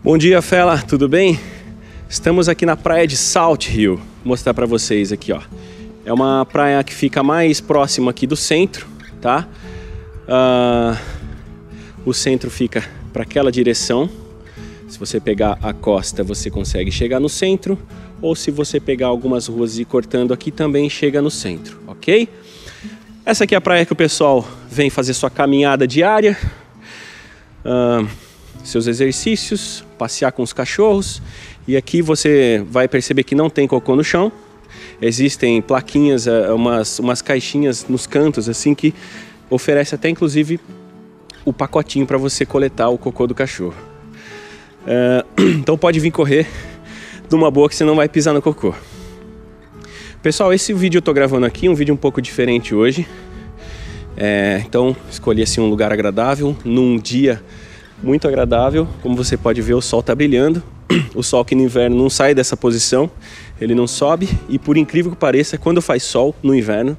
Bom dia, Fela, tudo bem? Estamos aqui na praia de Salt Hill. Vou mostrar para vocês aqui, ó. É uma praia que fica mais próxima aqui do centro, tá? Uh, o centro fica para aquela direção. Se você pegar a costa, você consegue chegar no centro. Ou se você pegar algumas ruas e ir cortando aqui, também chega no centro, ok? Essa aqui é a praia que o pessoal vem fazer sua caminhada diária. Uh, seus exercícios, passear com os cachorros. E aqui você vai perceber que não tem cocô no chão. Existem plaquinhas, eh, umas, umas caixinhas nos cantos assim que oferece até inclusive o pacotinho para você coletar o cocô do cachorro. Uh, então pode vir correr numa boa que você não vai pisar no cocô. Pessoal, esse vídeo eu tô gravando aqui, um vídeo um pouco diferente hoje. É, então escolhi assim um lugar agradável, num dia muito agradável. Como você pode ver, o sol está brilhando. O sol que no inverno não sai dessa posição, ele não sobe e por incrível que pareça, quando faz sol no inverno,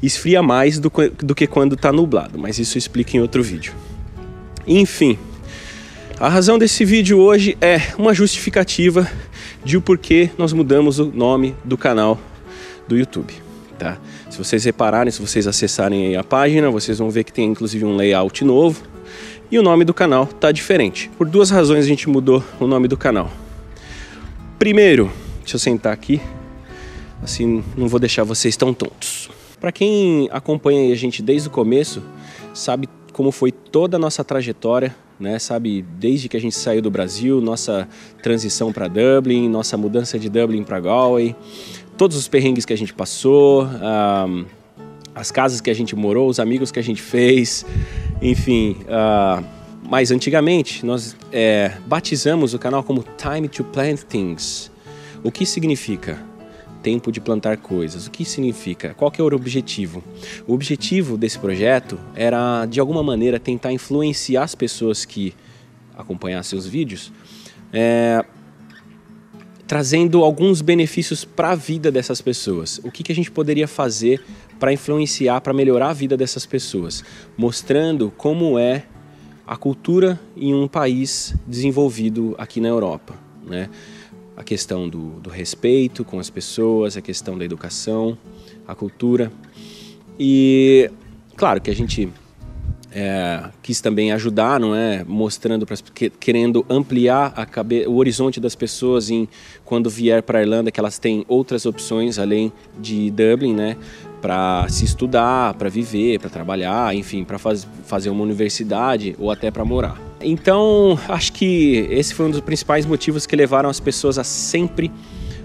esfria mais do, do que quando está nublado, mas isso explica em outro vídeo. Enfim, a razão desse vídeo hoje é uma justificativa de o porquê nós mudamos o nome do canal do YouTube, tá? Se vocês repararem, se vocês acessarem a página, vocês vão ver que tem inclusive um layout novo e o nome do canal tá diferente. Por duas razões a gente mudou o nome do canal. Primeiro, deixa eu sentar aqui, assim não vou deixar vocês tão tontos. Para quem acompanha a gente desde o começo, sabe como foi toda a nossa trajetória, né? Sabe desde que a gente saiu do Brasil, nossa transição para Dublin, nossa mudança de Dublin para Galway, todos os perrengues que a gente passou, as casas que a gente morou, os amigos que a gente fez, enfim, uh, mas antigamente nós é, batizamos o canal como Time to Plant Things. O que significa? Tempo de plantar coisas. O que significa? Qual que é o objetivo? O objetivo desse projeto era, de alguma maneira, tentar influenciar as pessoas que acompanhassem os vídeos, é, trazendo alguns benefícios para a vida dessas pessoas. O que, que a gente poderia fazer para influenciar, para melhorar a vida dessas pessoas, mostrando como é a cultura em um país desenvolvido aqui na Europa, né? A questão do, do respeito com as pessoas, a questão da educação, a cultura. E claro que a gente é, quis também ajudar, não é, mostrando para querendo ampliar a cabe, o horizonte das pessoas em quando vier para a Irlanda que elas têm outras opções além de Dublin, né, para se estudar, para viver, para trabalhar, enfim, para faz, fazer uma universidade ou até para morar. Então, acho que esse foi um dos principais motivos que levaram as pessoas a sempre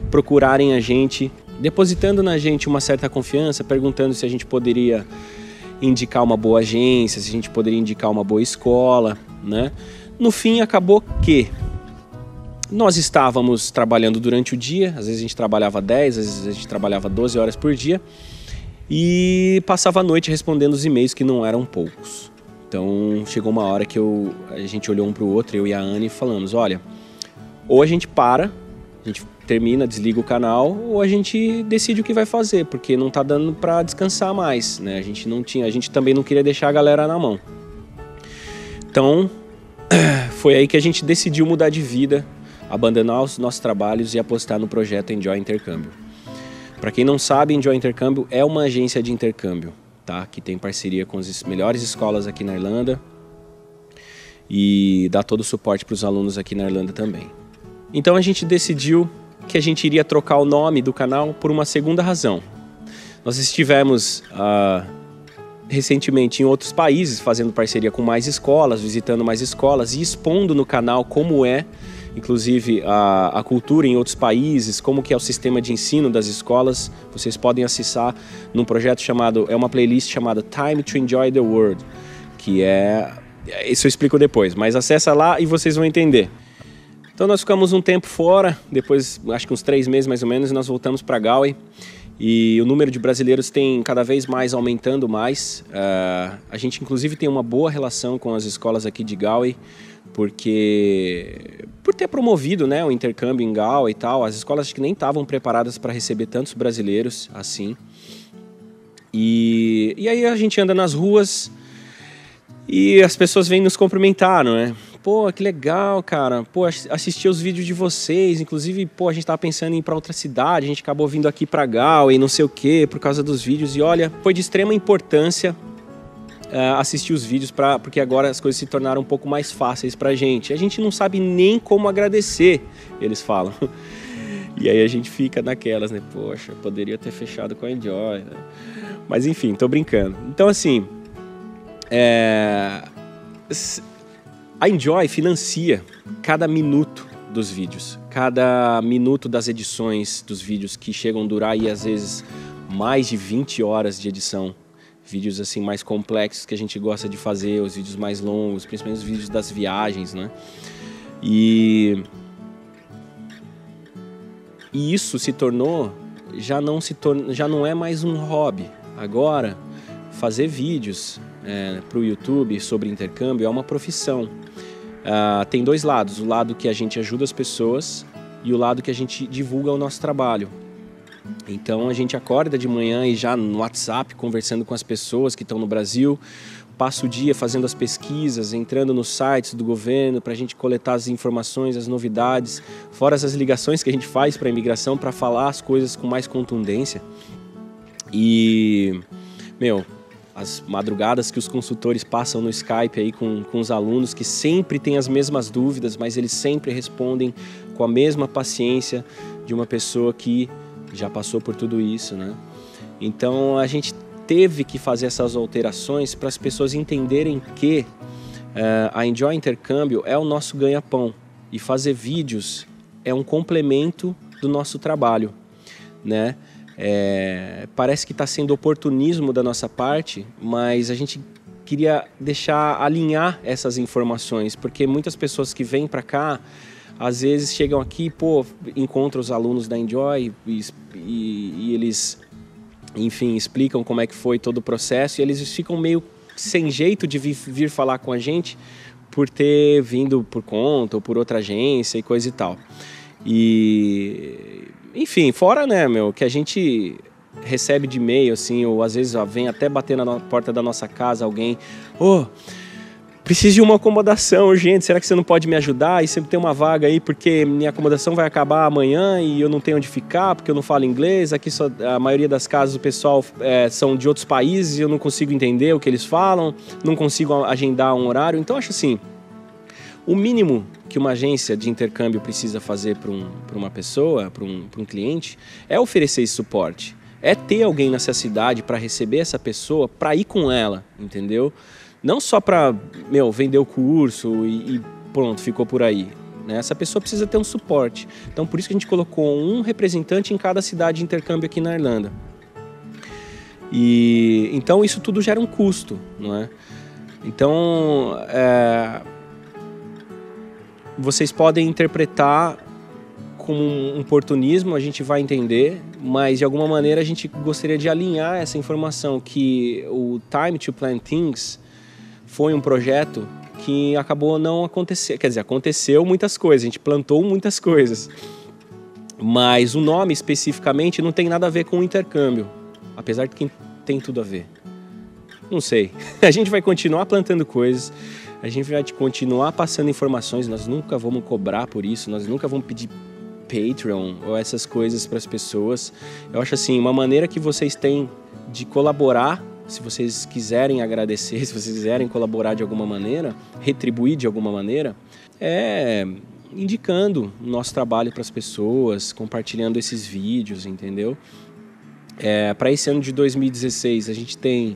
procurarem a gente, depositando na gente uma certa confiança, perguntando se a gente poderia indicar uma boa agência, se a gente poderia indicar uma boa escola, né? No fim, acabou que nós estávamos trabalhando durante o dia, às vezes a gente trabalhava 10, às vezes a gente trabalhava 12 horas por dia, e passava a noite respondendo os e-mails que não eram poucos. Então chegou uma hora que eu, a gente olhou um para o outro, eu e a Anne, e falamos: olha, ou a gente para, a gente termina, desliga o canal, ou a gente decide o que vai fazer, porque não está dando para descansar mais, né? A gente não tinha, a gente também não queria deixar a galera na mão. Então foi aí que a gente decidiu mudar de vida, abandonar os nossos trabalhos e apostar no projeto Enjoy Intercâmbio. Para quem não sabe, Enjoy Intercâmbio é uma agência de intercâmbio, tá? Que tem parceria com as melhores escolas aqui na Irlanda e dá todo o suporte para os alunos aqui na Irlanda também. Então a gente decidiu que a gente iria trocar o nome do canal por uma segunda razão. Nós estivemos uh, recentemente em outros países fazendo parceria com mais escolas, visitando mais escolas e expondo no canal como é inclusive a, a cultura em outros países, como que é o sistema de ensino das escolas, vocês podem acessar num projeto chamado, é uma playlist chamada Time to Enjoy the World, que é, isso eu explico depois, mas acessa lá e vocês vão entender. Então nós ficamos um tempo fora, depois acho que uns três meses mais ou menos, e nós voltamos para Galway. E o número de brasileiros tem cada vez mais aumentando mais. Uh, a gente inclusive tem uma boa relação com as escolas aqui de Galway porque por ter promovido né, o intercâmbio em Gal e tal, as escolas acho que nem estavam preparadas para receber tantos brasileiros assim. E, e aí a gente anda nas ruas e as pessoas vêm nos cumprimentar, não é? Pô, que legal, cara. Pô, assisti os vídeos de vocês. Inclusive, pô, a gente tava pensando em ir para outra cidade. A gente acabou vindo aqui para Gal e não sei o quê por causa dos vídeos. E olha, foi de extrema importância uh, assistir os vídeos para porque agora as coisas se tornaram um pouco mais fáceis pra gente. A gente não sabe nem como agradecer, eles falam. E aí a gente fica naquelas, né? Poxa, poderia ter fechado com a Enjoy. Né? Mas enfim, tô brincando. Então, assim, é... a Enjoy financia cada minuto dos vídeos, cada minuto das edições dos vídeos que chegam a durar aí às vezes mais de 20 horas de edição. Vídeos assim mais complexos que a gente gosta de fazer, os vídeos mais longos, principalmente os vídeos das viagens, né? E e isso se tornou já não se torna, já não é mais um hobby. Agora fazer vídeos é, para o YouTube sobre intercâmbio é uma profissão. Uh, tem dois lados: o lado que a gente ajuda as pessoas e o lado que a gente divulga o nosso trabalho. Então a gente acorda de manhã e já no WhatsApp conversando com as pessoas que estão no Brasil, passa o dia fazendo as pesquisas, entrando nos sites do governo para a gente coletar as informações, as novidades, fora as ligações que a gente faz para a imigração para falar as coisas com mais contundência. E, meu, as madrugadas que os consultores passam no Skype aí com, com os alunos que sempre têm as mesmas dúvidas, mas eles sempre respondem com a mesma paciência de uma pessoa que já passou por tudo isso, né? Então a gente teve que fazer essas alterações para as pessoas entenderem que uh, a Enjoy Intercâmbio é o nosso ganha-pão e fazer vídeos é um complemento do nosso trabalho, né? É, parece que está sendo oportunismo da nossa parte, mas a gente queria deixar alinhar essas informações, porque muitas pessoas que vêm para cá às vezes chegam aqui, pô, encontram os alunos da Enjoy e, e, e eles enfim, explicam como é que foi todo o processo e eles ficam meio sem jeito de vir, vir falar com a gente por ter vindo por conta ou por outra agência e coisa e tal. E enfim, fora, né, meu, que a gente recebe de e-mail assim, ou às vezes ó, vem até bater na porta da nossa casa alguém, ô, oh, preciso de uma acomodação urgente, será que você não pode me ajudar? E sempre tem uma vaga aí, porque minha acomodação vai acabar amanhã e eu não tenho onde ficar, porque eu não falo inglês. Aqui só, a maioria das casas o pessoal é, são de outros países e eu não consigo entender o que eles falam, não consigo agendar um horário. Então, acho assim, o mínimo que uma agência de intercâmbio precisa fazer para um, uma pessoa, para um, um cliente, é oferecer esse suporte. É ter alguém nessa cidade para receber essa pessoa, para ir com ela, entendeu? Não só para, meu, vender o curso e, e pronto, ficou por aí. Né? Essa pessoa precisa ter um suporte. Então, por isso que a gente colocou um representante em cada cidade de intercâmbio aqui na Irlanda. E então isso tudo gera um custo, não é? Então, é, vocês podem interpretar como um oportunismo, a gente vai entender, mas de alguma maneira a gente gostaria de alinhar essa informação que o Time to Plan Things foi um projeto que acabou não acontecendo. Quer dizer, aconteceu muitas coisas, a gente plantou muitas coisas. Mas o nome especificamente não tem nada a ver com o intercâmbio, apesar de que tem tudo a ver. Não sei. A gente vai continuar plantando coisas, a gente vai continuar passando informações, nós nunca vamos cobrar por isso, nós nunca vamos pedir Patreon ou essas coisas para as pessoas. Eu acho assim, uma maneira que vocês têm de colaborar se vocês quiserem agradecer, se vocês quiserem colaborar de alguma maneira, retribuir de alguma maneira, é indicando o nosso trabalho para as pessoas, compartilhando esses vídeos, entendeu? É, para esse ano de 2016, a gente tem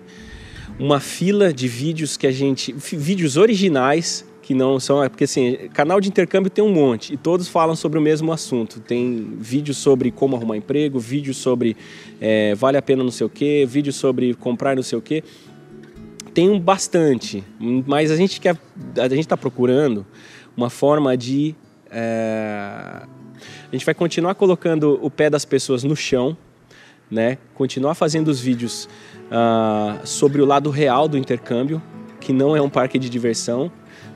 uma fila de vídeos que a gente. vídeos originais que não são. É porque assim, canal de intercâmbio tem um monte e todos falam sobre o mesmo assunto. Tem vídeos sobre como arrumar emprego, vídeos sobre é, vale a pena não sei o quê, vídeos sobre comprar não sei o quê. Tem um bastante, mas a gente quer. A gente está procurando uma forma de. É, a gente vai continuar colocando o pé das pessoas no chão, né? Continuar fazendo os vídeos uh, sobre o lado real do intercâmbio, que não é um parque de diversão,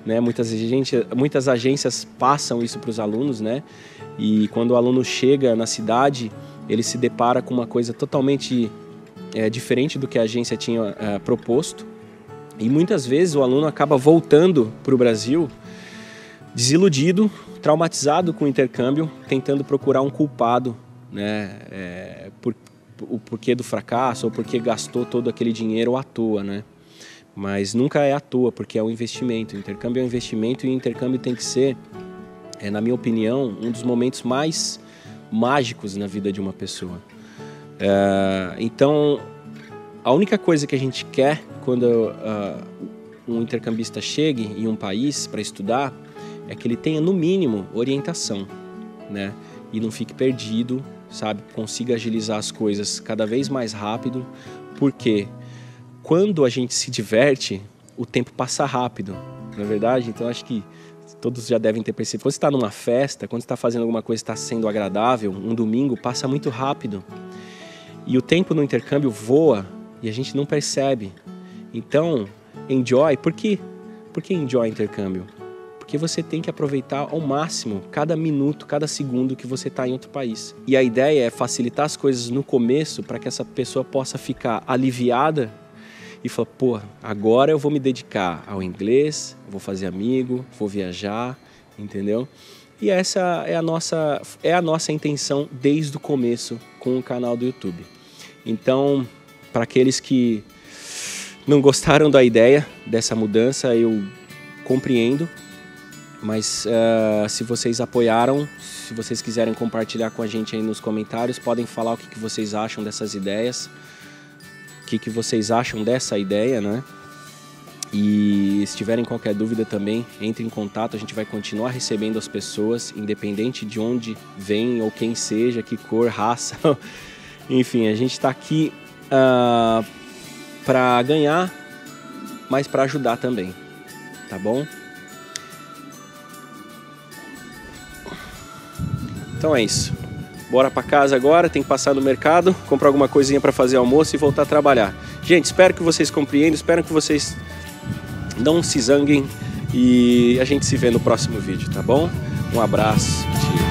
né? Muitas, agências, muitas agências passam isso para os alunos, né? E quando o aluno chega na cidade, ele se depara com uma coisa totalmente é, diferente do que a agência tinha é, proposto. E muitas vezes o aluno acaba voltando para o Brasil desiludido, traumatizado com o intercâmbio, tentando procurar um culpado, né, é, por, o porquê do fracasso ou porque gastou todo aquele dinheiro à toa, né? Mas nunca é à toa, porque é um investimento. O intercâmbio é um investimento e o intercâmbio tem que ser, é, na minha opinião, um dos momentos mais mágicos na vida de uma pessoa. É, então, a única coisa que a gente quer quando uh, um intercambista chegue em um país para estudar é que ele tenha, no mínimo, orientação, né? E não fique perdido, sabe? Consiga agilizar as coisas cada vez mais rápido, porque quando a gente se diverte, o tempo passa rápido, não é verdade? Então, acho que todos já devem ter percebido. Quando você está numa festa, quando está fazendo alguma coisa está sendo agradável, um domingo passa muito rápido. E o tempo no intercâmbio voa e a gente não percebe. Então, enjoy. Por quê? Por que enjoy intercâmbio? Porque você tem que aproveitar ao máximo cada minuto, cada segundo que você está em outro país. E a ideia é facilitar as coisas no começo para que essa pessoa possa ficar aliviada e falar: pô, agora eu vou me dedicar ao inglês, vou fazer amigo, vou viajar, entendeu? E essa é a nossa, é a nossa intenção desde o começo com o canal do YouTube. Então, para aqueles que não gostaram da ideia dessa mudança, eu compreendo, mas uh, se vocês apoiaram, se vocês quiserem compartilhar com a gente aí nos comentários, podem falar o que, que vocês acham dessas ideias, que, que vocês acham dessa ideia, né? E se tiverem qualquer dúvida também, entre em contato, a gente vai continuar recebendo as pessoas, independente de onde vem ou quem seja, que cor, raça. Enfim, a gente está aqui uh, ah, para ganhar, mas para ajudar também, tá bom? Então é isso. Bora para casa agora, tem que passar no mercado, comprar alguma coisinha para fazer almoço e voltar a trabalhar. Gente, espero que vocês compreendam, espero que vocês não se zanguem e a gente se vê no próximo vídeo, tá bom? Um abraço. Tchau.